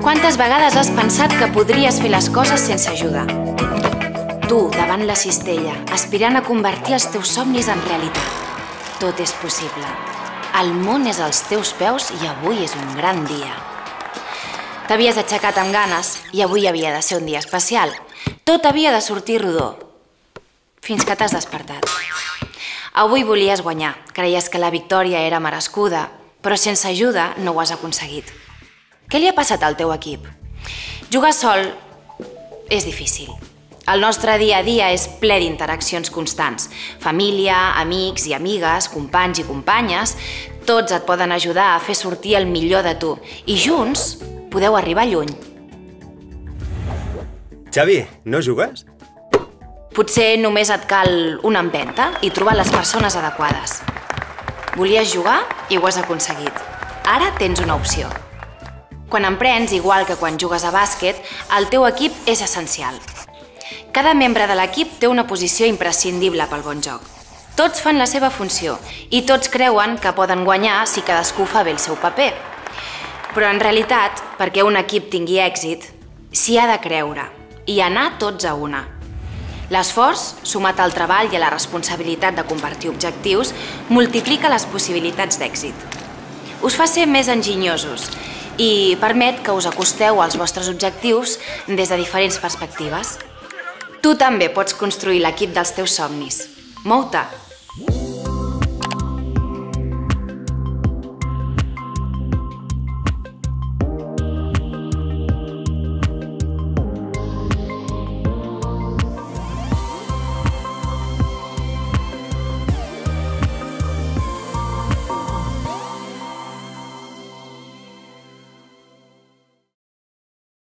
Quantes vegades has pensat que podries fer les coses sense ajuda? Tu, davant la cistella, aspirant a convertir els teus somnis en realitat. Tot és possible. El món és als teus peus i avui és un gran dia. T'havies aixecat amb ganes i avui havia de ser un dia especial. Tot havia de sortir rodó. Fins que t'has despertat. Avui volies guanyar. Creies que la victòria era merescuda, però sense ajuda no ho has aconseguit. Què li ha passat al teu equip? Jugar sol és difícil. El nostre dia a dia és ple d'interaccions constants. Família, amics i amigues, companys i companyes, tots et poden ajudar a fer sortir el millor de tu i junts podeu arribar lluny. Xavi, no jugues? Potser només et cal una empenta i trobar les persones adequades. Volies jugar i ho has aconseguit. Ara tens una opció. Quan emprens, igual que quan jugues a bàsquet, el teu equip és essencial. Cada membre de l'equip té una posició imprescindible pel bon joc. Tots fan la seva funció i tots creuen que poden guanyar si cadascú fa bé el seu paper. Però en realitat, perquè un equip tingui èxit, s'hi ha de creure i anar tots a una. L'esforç, sumat al treball i a la responsabilitat de compartir objectius, multiplica les possibilitats d'èxit. Us fa ser més enginyosos i permet que us acosteu als vostres objectius des de diferents perspectives. Tu també pots construir l'equip dels teus somnis. Mou-te!